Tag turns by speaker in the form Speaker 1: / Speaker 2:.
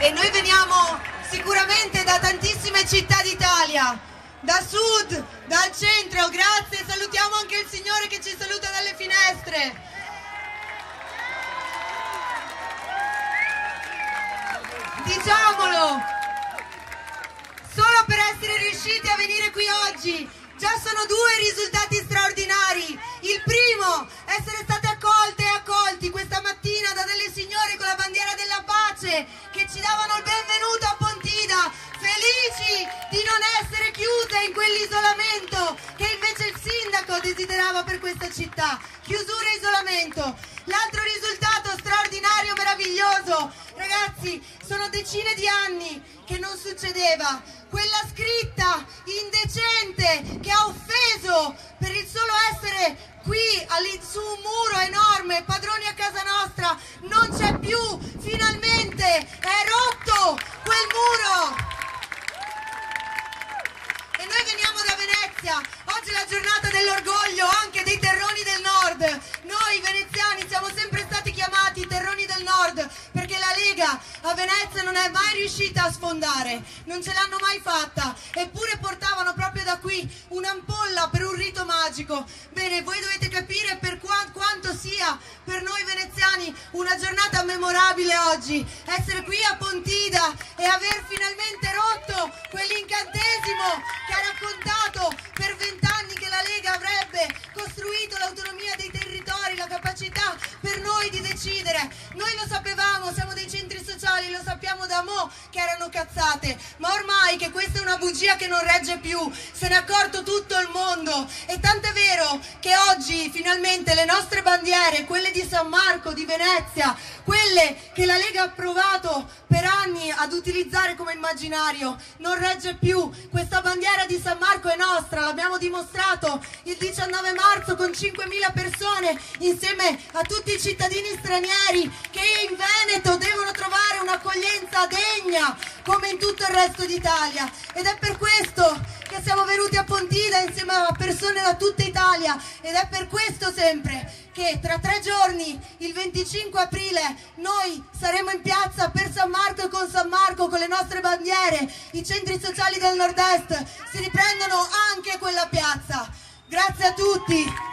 Speaker 1: e noi veniamo sicuramente da tantissime città d'Italia, da sud, dal centro, grazie, salutiamo anche il Signore che ci saluta dalle finestre. Diciamolo, solo per essere riusciti a venire qui oggi, già sono due risultati straordinari. Pace che ci davano il benvenuto a Pontida, felici di non essere chiuse in quell'isolamento che invece il sindaco desiderava per questa città. Chiusura e isolamento. L'altro risultato straordinario, meraviglioso, ragazzi, sono decine di anni che non succedeva. Quella scritta indecente che ha offeso per il solo essere qui su un muro enorme, padroni Venezia, oggi è la giornata dell'orgoglio anche dei terroni del nord. Noi veneziani siamo sempre stati chiamati terroni del nord perché la Lega a Venezia non è mai riuscita a sfondare, non ce l'hanno mai fatta, eppure portavano proprio da qui un'ampolla per un rito magico. Bene, voi dovete capire per qua quanto sia per noi veneziani una giornata memorabile oggi, essere qui a Pontida e aver finalmente rotto quell'incantesimo che ha raccontato decidere. Noi lo sapevamo, siamo dei centri sociali, lo sappiamo da mo' che erano cazzate, ma ormai che questa è una bugia che non regge più, se ne è accorto tutto il mondo e tant'è vero che oggi finalmente le nostre bandiere, quelle di San Marco, di Venezia, quelle che la Lega ha provato per anni ad utilizzare come immaginario, non regge più. Questa bandiera di San Marco è nostra, l'abbiamo dimostrato il 19 marzo con 5.000 persone insieme a tutti i cittadini stranieri che in Veneto devono trovare un'accoglienza degna come in tutto il resto d'Italia. Ed è per questo che siamo venuti a Pontida insieme a persone da tutta Italia ed è per questo sempre che tra tre giorni, il 25 aprile, noi saremo in piazza per San Marco e con San Marco con le nostre bandiere. I centri sociali del nord-est si riprendono anche quella piazza. Grazie a tutti.